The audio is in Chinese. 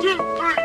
一二